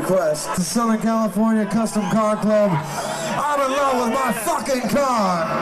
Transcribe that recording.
request. The Southern California Custom Car Club. I'm in love with my fucking car.